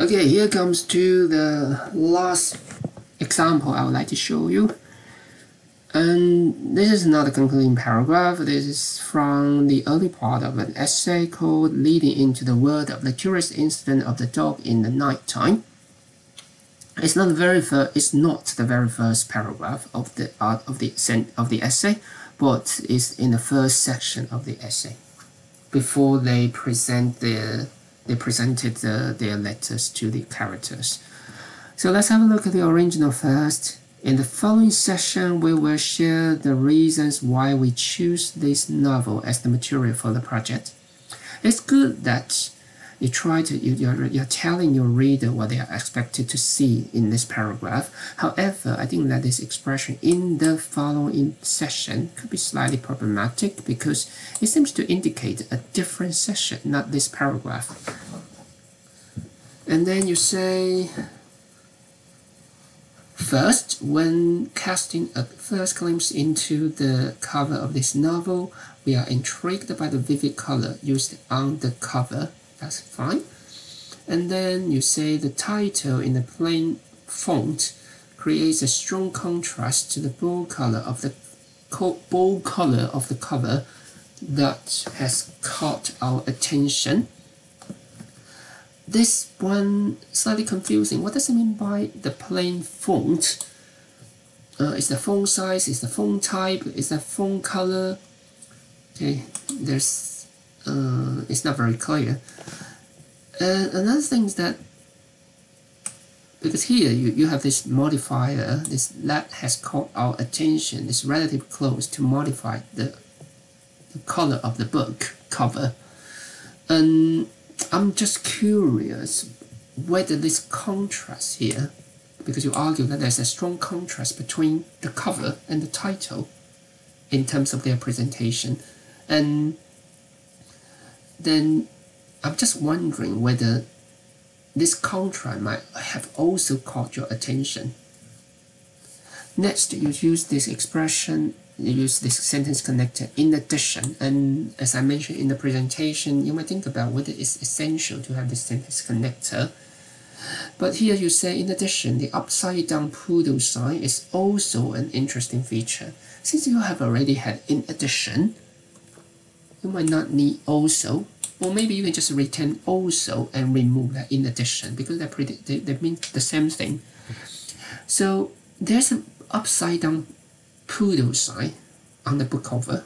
Okay, here comes to the last example I would like to show you. And this is not a concluding paragraph. This is from the early part of an essay called Leading into the World of the Curious Incident of the Dog in the Night Time. It's not the very first, it's not the very first paragraph of the art of the of the essay, but it's in the first section of the essay. Before they present their they presented the, their letters to the characters. So let's have a look at the original first. In the following session, we will share the reasons why we choose this novel as the material for the project. It's good that you try to you, you're, you're telling your reader what they are expected to see in this paragraph. However, I think that this expression in the following session could be slightly problematic because it seems to indicate a different session, not this paragraph. And then you say First, when casting a first glimpse into the cover of this novel, we are intrigued by the vivid color used on the cover. That's fine. And then you say the title in the plain font creates a strong contrast to the bold color of the bold color of the cover that has caught our attention this one slightly confusing. What does it mean by the plain font? Uh, is the font size? Is the font type? Is the font color? Okay, there's uh, it's not very clear. And another thing is that because here you, you have this modifier, this that has caught our attention, is relatively close to modify the, the color of the book cover. And I'm just curious whether this contrast here, because you argue that there's a strong contrast between the cover and the title in terms of their presentation, and then I'm just wondering whether this contrast might have also caught your attention. Next, you use this expression use this sentence connector in addition. And as I mentioned in the presentation you might think about whether it's essential to have this sentence connector. But here you say in addition the upside down poodle sign is also an interesting feature. Since you have already had in addition you might not need also or maybe you can just retain also and remove that in addition because they're pretty they, they mean the same thing. So there's an upside down poodle sign on the book cover.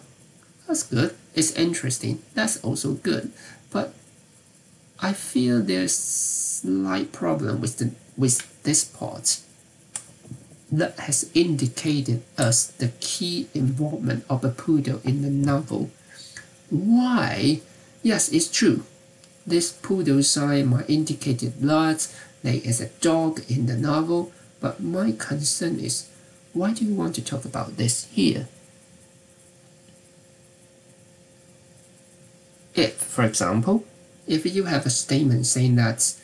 That's good. It's interesting. That's also good. But I feel there's slight problem with the with this part that has indicated us the key involvement of a poodle in the novel. Why? Yes, it's true. This poodle sign might indicate that there is a dog in the novel, but my concern is why do you want to talk about this here? If, for example, if you have a statement saying that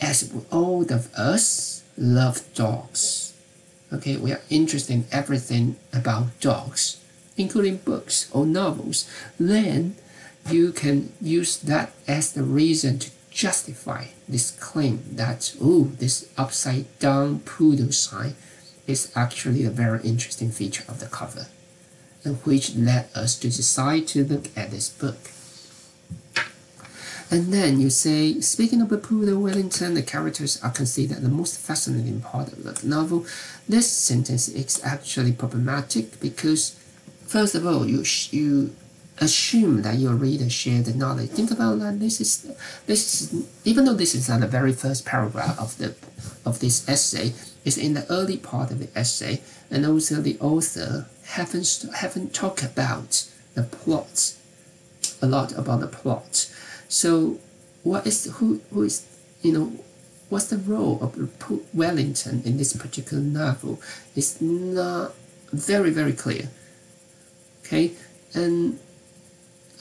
as all of us love dogs, okay, we are interested in everything about dogs, including books or novels, then you can use that as the reason to justify this claim that, oh, this upside down poodle sign is actually a very interesting feature of the cover, and which led us to decide to look at this book. And then you say, speaking of the Poodle Wellington, the characters are considered the most fascinating part of the novel. This sentence is actually problematic because, first of all, you you assume that your reader share the knowledge. Think about that. This is this is, even though this is not the very first paragraph of the of this essay, it's in the early part of the essay, and also the author haven't haven't talked about the plot, a lot about the plot. So, what is who who is you know what's the role of Wellington in this particular novel? It's not very very clear. Okay, and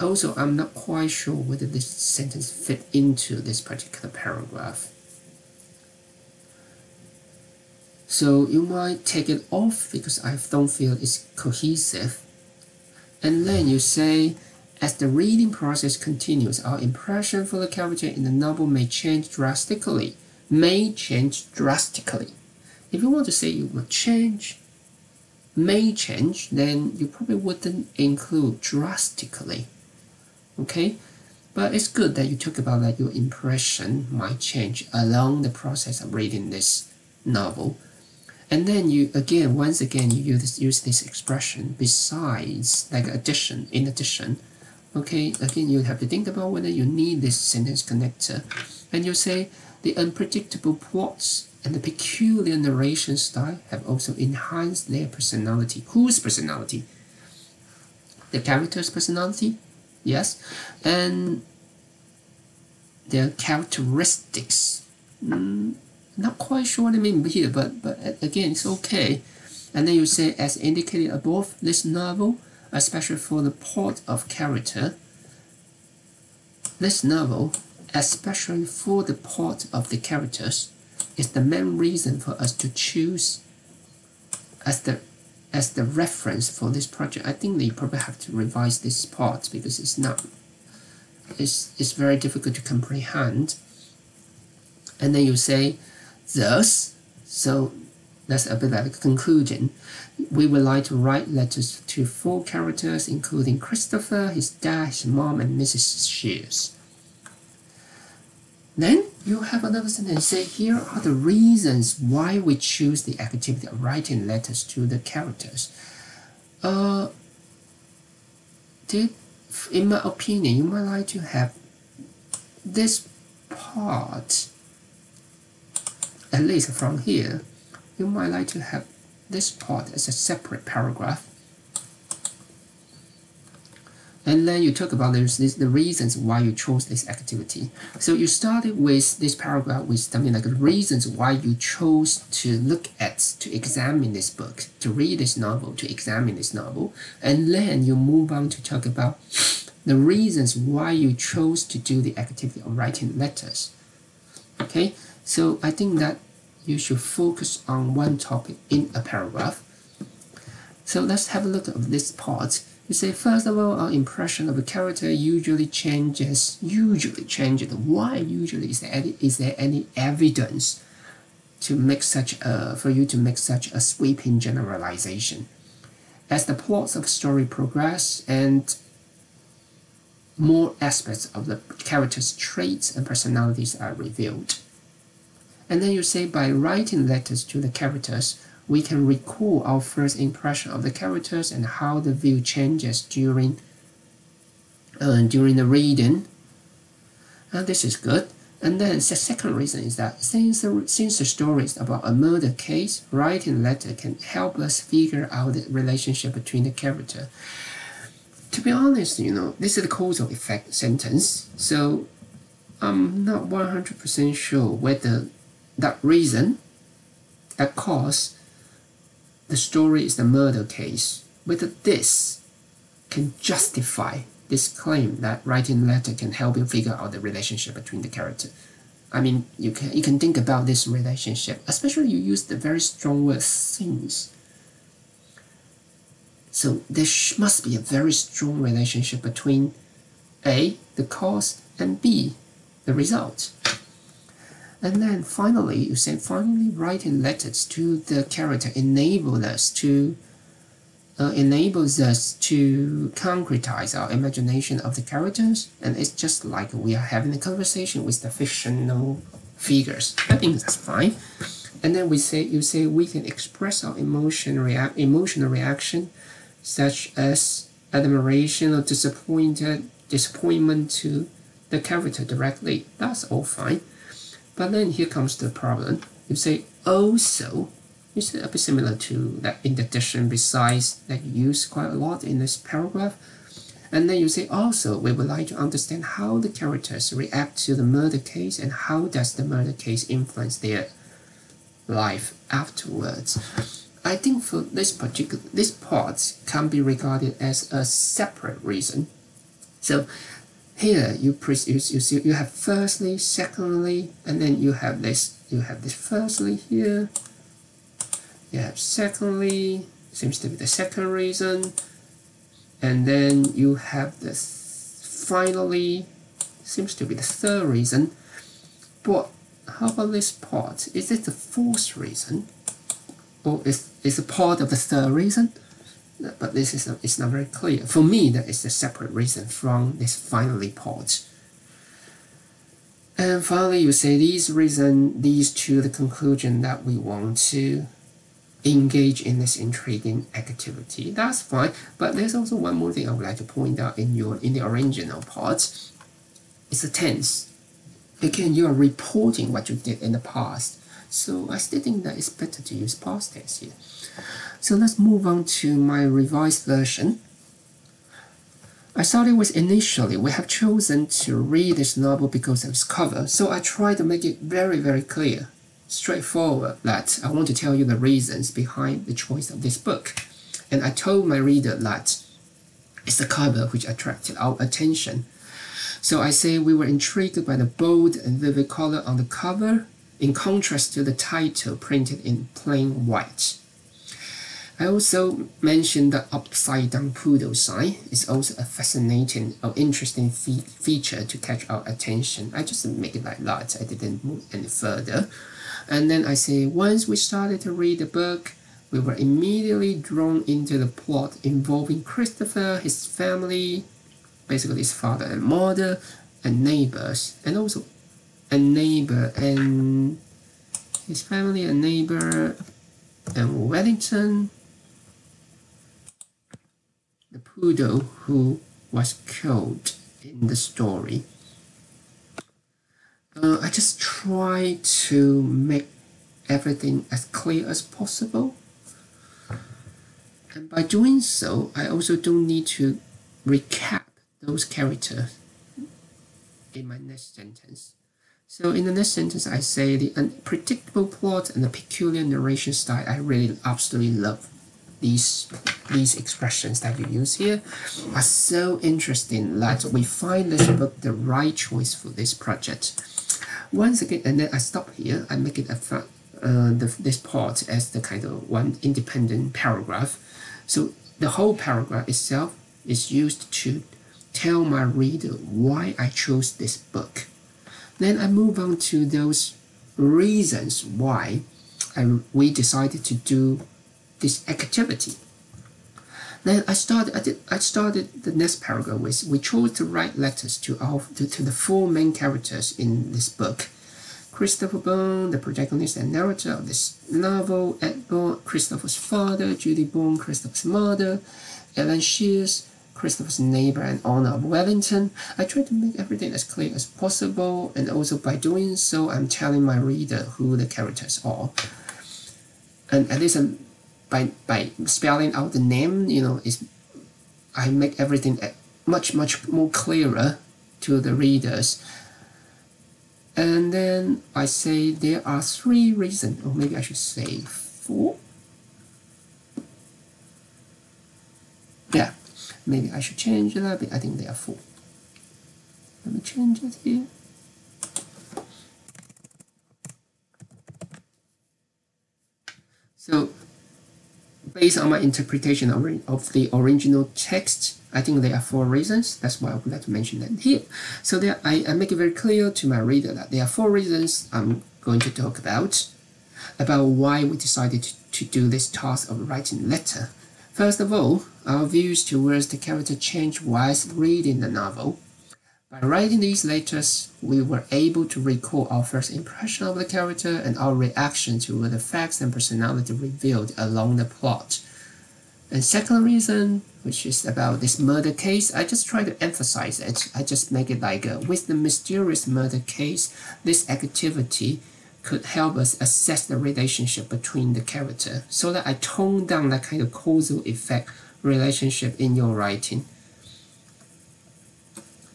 also I'm not quite sure whether this sentence fit into this particular paragraph. So you might take it off because I don't feel it's cohesive. And then you say, as the reading process continues, our impression for the character in the novel may change drastically. may change drastically. If you want to say you will change, may change, then you probably wouldn't include drastically. Okay, but it's good that you talk about that your impression might change along the process of reading this novel. And then you again, once again, you use, use this expression besides, like addition, in addition. Okay, again, you have to think about whether you need this sentence connector. And you say, the unpredictable plots and the peculiar narration style have also enhanced their personality. Whose personality? The character's personality? Yes. And their characteristics. Mm, not quite sure what I mean here, but, but again, it's okay. And then you say, as indicated above, this novel, especially for the plot of character, this novel, especially for the plot of the characters, is the main reason for us to choose as the as the reference for this project. I think they probably have to revise this part because it's not it's, it's very difficult to comprehend. And then you say Thus, so that's a bit like a conclusion. We would like to write letters to four characters, including Christopher, his dad, his mom, and Mrs. Shears. Then you have another sentence say, here are the reasons why we choose the activity of writing letters to the characters. Uh, did, in my opinion, you might like to have this part at least from here, you might like to have this part as a separate paragraph. And then you talk about this, this, the reasons why you chose this activity. So you started with this paragraph with something like the reasons why you chose to look at, to examine this book, to read this novel, to examine this novel. And then you move on to talk about the reasons why you chose to do the activity of writing letters. Okay, so I think that you should focus on one topic in a paragraph. So let's have a look at this part. You say, first of all, our impression of a character usually changes, usually changes. Why usually? Is there any, is there any evidence to make such a, for you to make such a sweeping generalization? As the plots of story progress and more aspects of the character's traits and personalities are revealed. And then you say by writing letters to the characters, we can recall our first impression of the characters and how the view changes during uh, during the reading. And this is good. And then the second reason is that since the, since the story is about a murder case, writing a letter can help us figure out the relationship between the character. To be honest, you know, this is the causal effect sentence, so I'm not 100% sure whether that reason, that cause, the story is the murder case, whether this can justify this claim that writing a letter can help you figure out the relationship between the character. I mean, you can you can think about this relationship, especially you use the very strong word since. So there must be a very strong relationship between A, the cause, and B, the result. And then finally, you say finally writing letters to the character enables us to uh, enables us to concretize our imagination of the characters, and it's just like we are having a conversation with the fictional figures. I think that's fine. And then we say you say we can express our emotion react emotional reaction, such as admiration or disappointed disappointment to the character directly. That's all fine. But then here comes the problem. You say also, it's a bit similar to that in addition besides that you use quite a lot in this paragraph. And then you say also, we would like to understand how the characters react to the murder case and how does the murder case influence their life afterwards. I think for this particular, this part can be regarded as a separate reason. So here you press you, you see you have firstly secondly and then you have this you have this firstly here you have secondly seems to be the second reason and then you have this finally seems to be the third reason but how about this part? Is it the fourth reason? Or is, is it part of the third reason? But this is not, it's not very clear. For me, that is a separate reason from this final report. And finally, you say these reason leads to the conclusion that we want to engage in this intriguing activity. That's fine, but there's also one more thing I would like to point out in your in the original part. It's a tense. Again, you are reporting what you did in the past. So I still think that it's better to use past tense here. So let's move on to my revised version. I started with initially, we have chosen to read this novel because of its cover, so I tried to make it very, very clear, straightforward, that I want to tell you the reasons behind the choice of this book. And I told my reader that it's the cover which attracted our attention. So I say we were intrigued by the bold and vivid color on the cover, in contrast to the title printed in plain white. I also mentioned the upside down poodle sign is also a fascinating or interesting fe feature to catch our attention. I just make it like that. I didn't move any further. And then I say once we started to read the book, we were immediately drawn into the plot involving Christopher, his family, basically his father and mother, and neighbors, and also a neighbor and his family, a neighbor, and Wellington, the poodle who was killed in the story. Uh, I just try to make everything as clear as possible. And by doing so, I also don't need to recap those characters in my next sentence. So in the next sentence, I say the unpredictable plot and the peculiar narration style I really absolutely love these these expressions that you use here are so interesting that we find this book the right choice for this project. Once again, and then I stop here. I make it a uh, the, this part as the kind of one independent paragraph. So the whole paragraph itself is used to tell my reader why I chose this book. Then I move on to those reasons why I, we decided to do this activity. Then I started, I, did, I started the next paragraph with, we chose to write letters to, our, to, to the four main characters in this book. Christopher Boone, the protagonist and narrator of this novel, Ed Christopher's father, Judy Boone, Christopher's mother, Eileen Shears, Christopher's neighbor and owner of Wellington. I try to make everything as clear as possible, and also by doing so, I'm telling my reader who the characters are. And at least by by spelling out the name, you know, is I make everything much much more clearer to the readers. And then I say there are three reasons, or maybe I should say four. Yeah, maybe I should change a bit. I think there are four. Let me change it here. So based on my interpretation of the original text, I think there are four reasons. That's why I would like to mention that here. So there, I, I make it very clear to my reader that there are four reasons I'm going to talk about, about why we decided to, to do this task of writing letter. First of all, our views towards the character change whilst reading the novel. By writing these letters, we were able to recall our first impression of the character and our reaction to the facts and personality revealed along the plot. And second reason, which is about this murder case, I just try to emphasize it. I just make it like, uh, with the mysterious murder case, this activity could help us assess the relationship between the character so that I tone down that kind of causal effect relationship in your writing.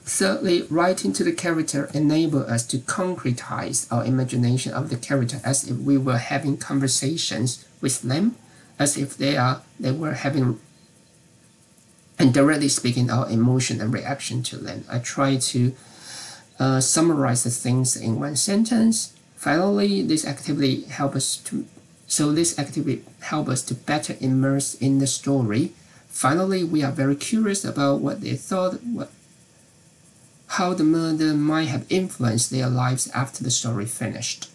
Thirdly, writing to the character enables us to concretize our imagination of the character as if we were having conversations with them, as if they are they were having and directly speaking our emotion and reaction to them. I try to uh, summarize the things in one sentence. Finally, this activity help us to so this activity help us to better immerse in the story. Finally, we are very curious about what they thought, what how the murder might have influenced their lives after the story finished.